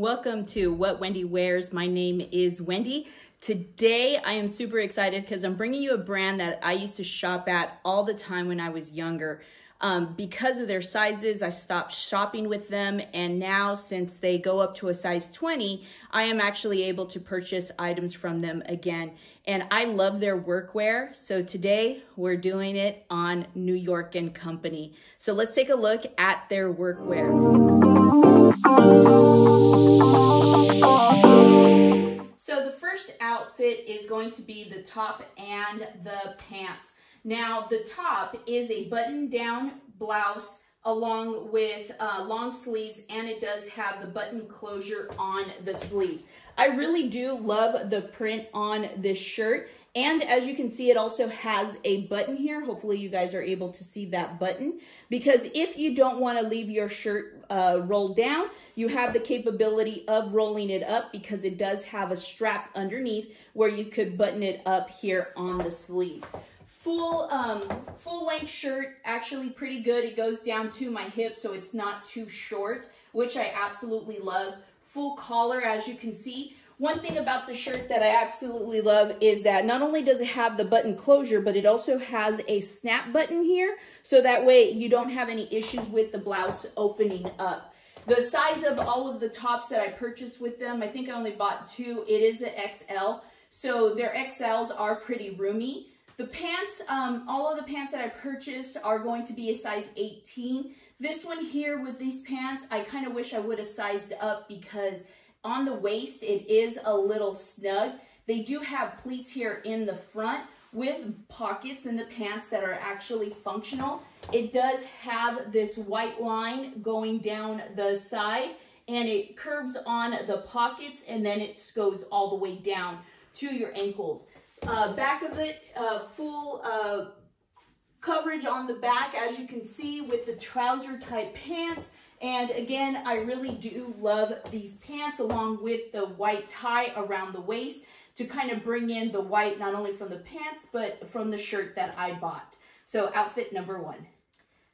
Welcome to What Wendy Wears. My name is Wendy. Today I am super excited because I'm bringing you a brand that I used to shop at all the time when I was younger. Um, because of their sizes, I stopped shopping with them. And now, since they go up to a size 20, I am actually able to purchase items from them again. And I love their workwear. So today we're doing it on New York and Company. So let's take a look at their workwear. So the first outfit is going to be the top and the pants. Now the top is a button down blouse along with uh, long sleeves and it does have the button closure on the sleeves. I really do love the print on this shirt and as you can see, it also has a button here. Hopefully you guys are able to see that button because if you don't want to leave your shirt uh, rolled down, you have the capability of rolling it up because it does have a strap underneath where you could button it up here on the sleeve full um, full length shirt, actually pretty good. It goes down to my hip, so it's not too short, which I absolutely love. Full collar, as you can see. One thing about the shirt that I absolutely love is that not only does it have the button closure, but it also has a snap button here, so that way you don't have any issues with the blouse opening up. The size of all of the tops that I purchased with them, I think I only bought two. It is an XL, so their XLs are pretty roomy. The pants, um, all of the pants that I purchased are going to be a size 18. This one here with these pants, I kind of wish I would have sized up because on the waist, it is a little snug. They do have pleats here in the front with pockets in the pants that are actually functional. It does have this white line going down the side and it curves on the pockets and then it goes all the way down to your ankles. Uh, back of it, uh, full uh, coverage on the back, as you can see, with the trouser type pants. And again, I really do love these pants along with the white tie around the waist to kind of bring in the white, not only from the pants, but from the shirt that I bought. So outfit number one.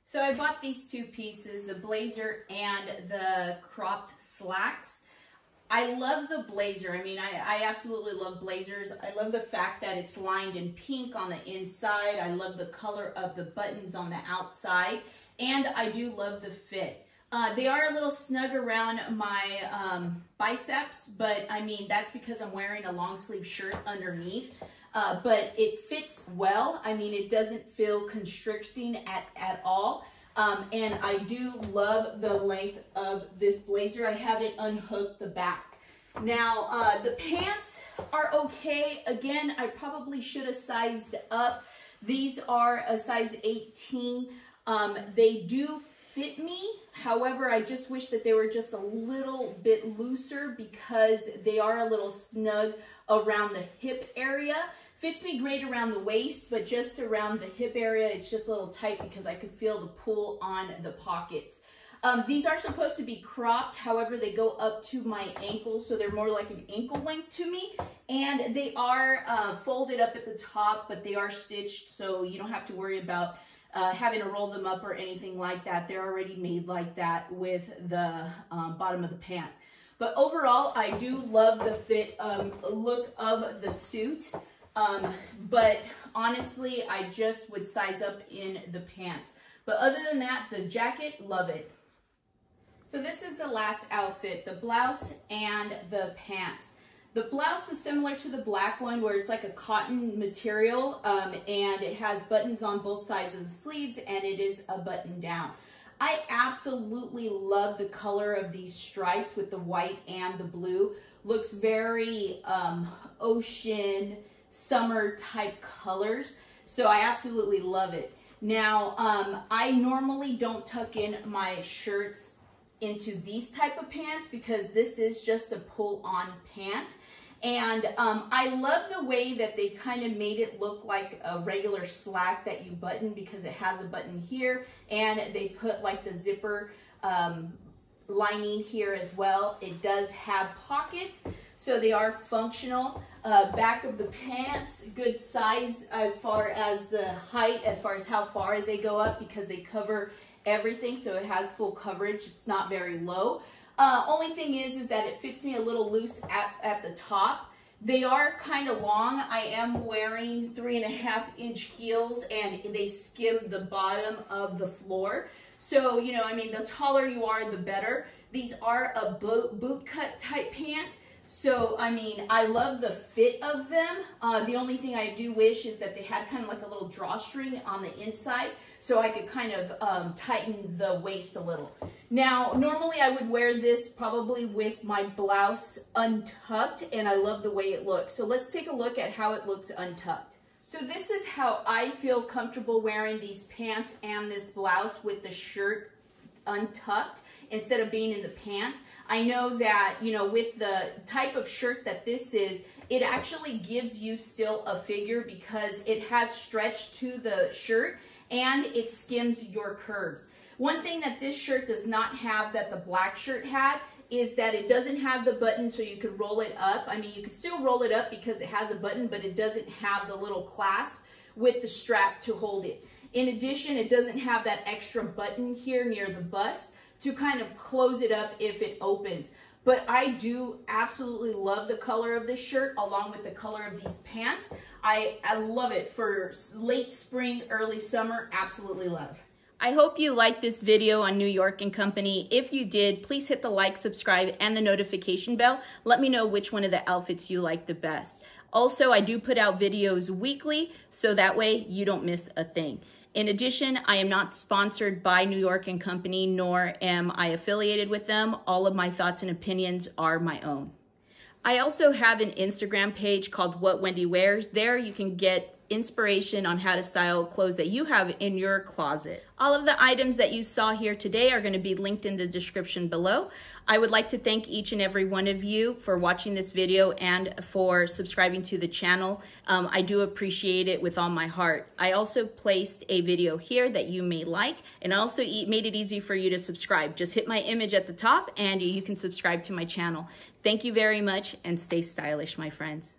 So I bought these two pieces, the blazer and the cropped slacks. I love the blazer. I mean, I, I absolutely love blazers. I love the fact that it's lined in pink on the inside. I love the color of the buttons on the outside. And I do love the fit. Uh, they are a little snug around my um, biceps, but I mean, that's because I'm wearing a long sleeve shirt underneath. Uh, but it fits well. I mean, it doesn't feel constricting at, at all. Um, and I do love the length of this blazer. I have it unhooked the back. Now, uh, the pants are okay. Again, I probably should have sized up. These are a size 18. Um, they do fit me. However, I just wish that they were just a little bit looser because they are a little snug around the hip area. Fits me great around the waist, but just around the hip area, it's just a little tight because I could feel the pull on the pockets. Um, these are supposed to be cropped, however, they go up to my ankles, so they're more like an ankle length to me. And they are uh, folded up at the top, but they are stitched, so you don't have to worry about uh, having to roll them up or anything like that. They're already made like that with the um, bottom of the pant. But overall, I do love the fit um, look of the suit. Um, but honestly, I just would size up in the pants. But other than that, the jacket, love it. So this is the last outfit, the blouse and the pants. The blouse is similar to the black one where it's like a cotton material um, and it has buttons on both sides of the sleeves and it is a button down. I absolutely love the color of these stripes with the white and the blue. Looks very um, ocean, summer type colors. So I absolutely love it. Now, um, I normally don't tuck in my shirts into these type of pants because this is just a pull on pant. And um, I love the way that they kind of made it look like a regular slack that you button because it has a button here and they put like the zipper um, lining here as well. It does have pockets, so they are functional. Uh, back of the pants, good size as far as the height, as far as how far they go up because they cover everything, so it has full coverage. It's not very low. Uh, only thing is, is that it fits me a little loose at, at the top. They are kind of long. I am wearing three and a half inch heels and they skim the bottom of the floor. So, you know, I mean, the taller you are, the better. These are a boot, boot cut type pant. So, I mean, I love the fit of them. Uh, the only thing I do wish is that they had kind of like a little drawstring on the inside so I could kind of um, tighten the waist a little. Now, normally I would wear this probably with my blouse untucked, and I love the way it looks. So let's take a look at how it looks untucked. So this is how I feel comfortable wearing these pants and this blouse with the shirt untucked instead of being in the pants. I know that, you know, with the type of shirt that this is, it actually gives you still a figure because it has stretch to the shirt and it skims your curves. One thing that this shirt does not have that the black shirt had is that it doesn't have the button so you could roll it up. I mean, you could still roll it up because it has a button, but it doesn't have the little clasp with the strap to hold it. In addition, it doesn't have that extra button here near the bust to kind of close it up if it opens. But I do absolutely love the color of this shirt along with the color of these pants. I, I love it for late spring, early summer, absolutely love. I hope you liked this video on New York and Company. If you did, please hit the like, subscribe, and the notification bell. Let me know which one of the outfits you like the best. Also, I do put out videos weekly, so that way you don't miss a thing. In addition, I am not sponsored by New York and Company, nor am I affiliated with them. All of my thoughts and opinions are my own. I also have an Instagram page called What Wendy Wears. There you can get inspiration on how to style clothes that you have in your closet. All of the items that you saw here today are gonna be linked in the description below. I would like to thank each and every one of you for watching this video and for subscribing to the channel. Um, I do appreciate it with all my heart. I also placed a video here that you may like and also made it easy for you to subscribe. Just hit my image at the top and you can subscribe to my channel. Thank you very much and stay stylish, my friends.